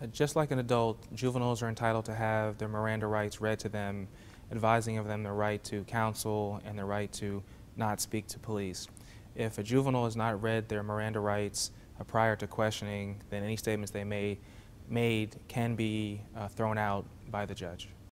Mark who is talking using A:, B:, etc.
A: Uh, just like an adult, juveniles are entitled to have their Miranda rights read to them, advising of them the right to counsel and the right to not speak to police. If a juvenile has not read their Miranda rights uh, prior to questioning, then any statements they may made can be uh, thrown out by the judge.